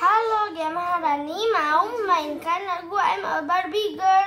Halo, Game Harani mau mainkan lagu I'm a Barbie Girl.